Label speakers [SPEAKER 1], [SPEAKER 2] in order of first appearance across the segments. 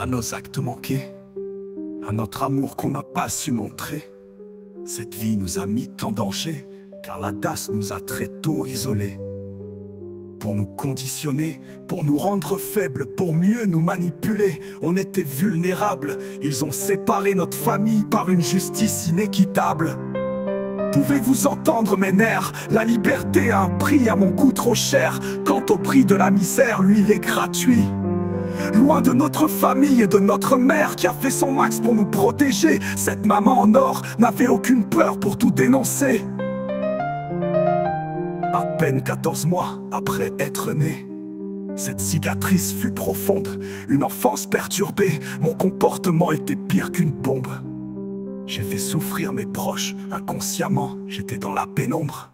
[SPEAKER 1] à nos actes manqués, à notre amour qu'on n'a pas su montrer. Cette vie nous a mis en danger, car la DAS nous a très tôt isolés. Pour nous conditionner, pour nous rendre faibles, pour mieux nous manipuler, on était vulnérables. Ils ont séparé notre famille par une justice inéquitable. Pouvez-vous entendre mes nerfs? La liberté a un prix à mon coût trop cher. Quant au prix de la misère, lui, il est gratuit. Loin de notre famille et de notre mère qui a fait son max pour nous protéger, cette maman en or n'avait aucune peur pour tout dénoncer. À peine 14 mois après être né, cette cicatrice fut profonde, une enfance perturbée, mon comportement était pire qu'une bombe. J'ai fait souffrir mes proches, inconsciemment, j'étais dans la pénombre.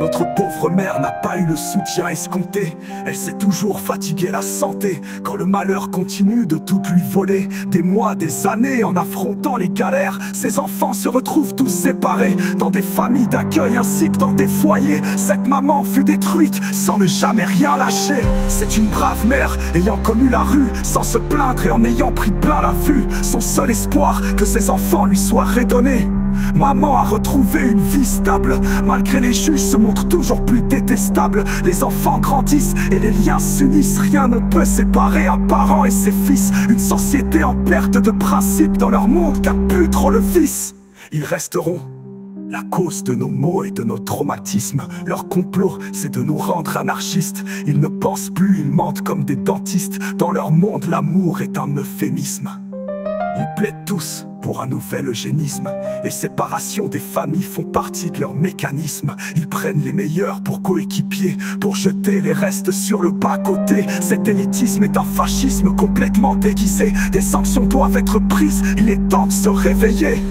[SPEAKER 1] Notre pauvre mère n'a pas eu le soutien escompté. Elle s'est toujours fatiguée la santé. Quand le malheur continue de tout lui voler Des mois, des années en affrontant les galères Ses enfants se retrouvent tous séparés. Dans des familles d'accueil ainsi que dans des foyers. Cette maman fut détruite sans ne jamais rien lâcher. C'est une brave mère ayant connu la rue Sans se plaindre et en ayant pris plein la vue. Son seul espoir que ses enfants lui soient redonnés Maman a retrouvé une vie stable. Malgré les juges se montrent toujours plus détestables. Les enfants grandissent et les liens s'unissent. Rien ne peut séparer un parent et ses fils. Une société en perte de principe Dans leur monde qu'a pu trop le vice. Ils resteront la cause de nos maux et de nos traumatismes. Leur complot, c'est de nous rendre anarchistes. Ils ne pensent plus, ils mentent comme des dentistes. Dans leur monde, l'amour est un euphémisme. Ils plaident tous pour un nouvel eugénisme. Les séparations des familles font partie de leur mécanisme. Ils prennent les meilleurs pour coéquipiers, pour jeter les restes sur le bas-côté. Cet élitisme est un fascisme complètement déguisé. Des sanctions doivent être prises, il est temps de se réveiller.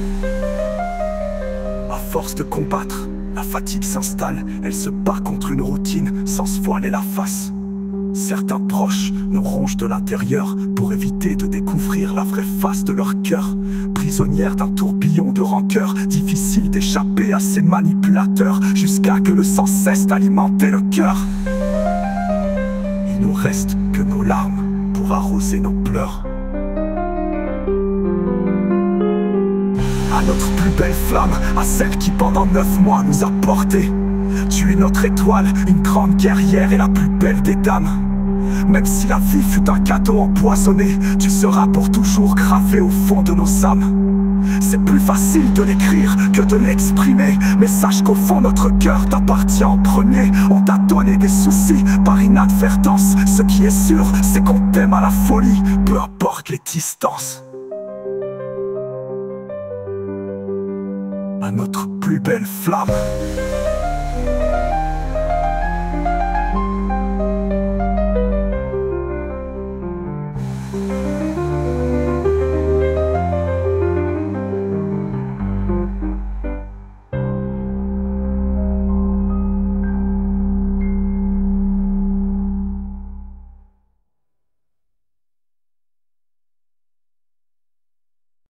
[SPEAKER 1] À force de combattre, la fatigue s'installe. Elle se bat contre une routine sans se voiler la face. Certains proches nous rongent de l'intérieur pour éviter de découvrir la vraie face de leur cœur. Prisonnière d'un tourbillon de rancœur, difficile d'échapper à ces manipulateurs jusqu'à que le sang cesse d'alimenter le cœur. Il nous reste que nos larmes pour arroser nos pleurs. À notre plus belle flamme, à celle qui pendant neuf mois nous a portés. Tu es notre étoile, une grande guerrière et la plus belle des dames. Même si la vie fut un cadeau empoisonné Tu seras pour toujours gravé au fond de nos âmes. C'est plus facile de l'écrire que de l'exprimer Mais sache qu'au fond notre cœur t'appartient en premier. On t'a donné des soucis par inadvertance. Ce qui est sûr c'est qu'on t'aime à la folie Peu importe les distances. À notre plus belle flamme